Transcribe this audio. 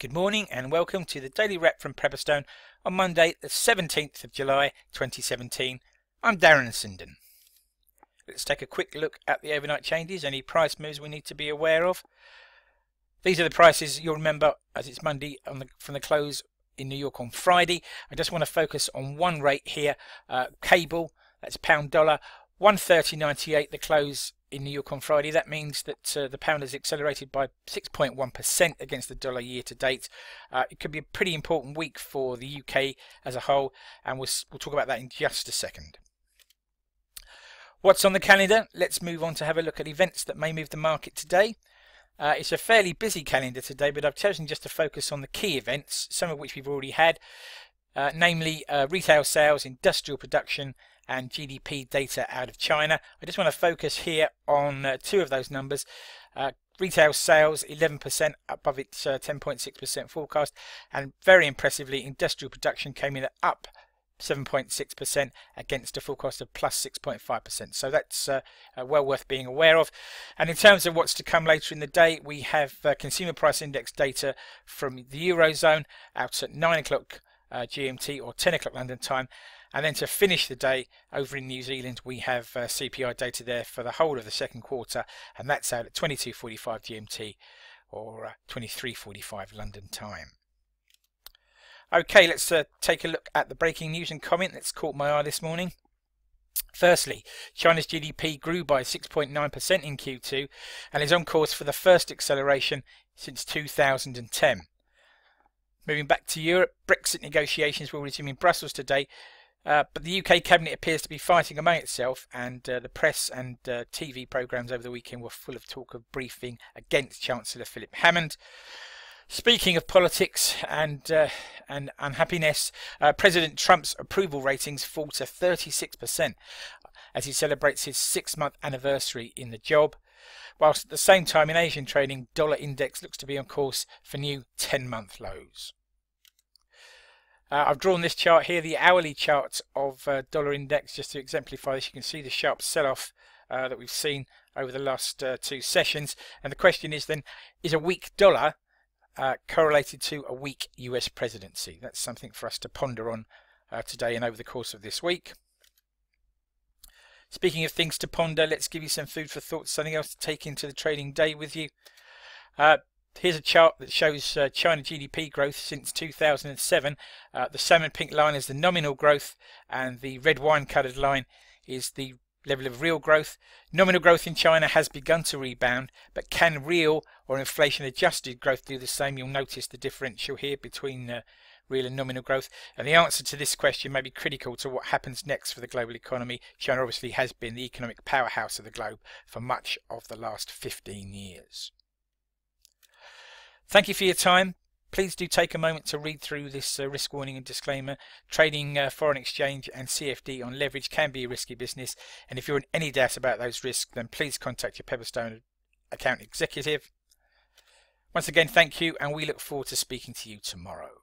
Good morning and welcome to the Daily Wrap from Pepperstone on Monday, the 17th of July 2017. I'm Darren Sinden. Let's take a quick look at the overnight changes, any price moves we need to be aware of. These are the prices you'll remember as it's Monday the, from the close in New York on Friday. I just want to focus on one rate here, uh, cable, that's pound dollar, 130.98 the close in New York on Friday. That means that uh, the pound has accelerated by 6.1% against the dollar year to date. Uh, it could be a pretty important week for the UK as a whole, and we'll, we'll talk about that in just a second. What's on the calendar? Let's move on to have a look at events that may move the market today. Uh, it's a fairly busy calendar today, but I've chosen just to focus on the key events, some of which we've already had, uh, namely uh, retail sales, industrial production, and GDP data out of China. I just want to focus here on uh, two of those numbers. Uh, retail sales 11% above its 10.6% uh, forecast, and very impressively, industrial production came in up 7.6% against a forecast of plus 6.5%. So that's uh, uh, well worth being aware of. And in terms of what's to come later in the day, we have uh, consumer price index data from the Eurozone out at 9 o'clock uh, GMT or 10 o'clock London time. And then to finish the day over in New Zealand, we have uh, CPI data there for the whole of the second quarter, and that's out at 22.45 GMT or uh, 23.45 London time. Okay, let's uh, take a look at the breaking news and comment that's caught my eye this morning. Firstly, China's GDP grew by 6.9% in Q2 and is on course for the first acceleration since 2010. Moving back to Europe, Brexit negotiations will resume in Brussels today uh, but the UK cabinet appears to be fighting among itself, and uh, the press and uh, TV programmes over the weekend were full of talk of briefing against Chancellor Philip Hammond. Speaking of politics and uh, and unhappiness, uh, President Trump's approval ratings fall to 36% as he celebrates his six-month anniversary in the job. Whilst at the same time in Asian trading, dollar index looks to be on course for new 10-month lows. Uh, I've drawn this chart here, the hourly chart of uh, dollar index, just to exemplify this. You can see the sharp sell-off uh, that we've seen over the last uh, two sessions. And the question is then, is a weak dollar uh, correlated to a weak US presidency? That's something for us to ponder on uh, today and over the course of this week. Speaking of things to ponder, let's give you some food for thought, something else to take into the trading day with you. Uh, Here's a chart that shows uh, China GDP growth since 2007. Uh, the salmon pink line is the nominal growth and the red wine coloured line is the level of real growth. Nominal growth in China has begun to rebound, but can real or inflation adjusted growth do the same? You'll notice the differential here between uh, real and nominal growth. And the answer to this question may be critical to what happens next for the global economy. China obviously has been the economic powerhouse of the globe for much of the last 15 years. Thank you for your time. Please do take a moment to read through this uh, risk warning and disclaimer. Trading uh, foreign exchange and CFD on leverage can be a risky business, and if you're in any doubt about those risks, then please contact your Pepperstone account executive. Once again, thank you, and we look forward to speaking to you tomorrow.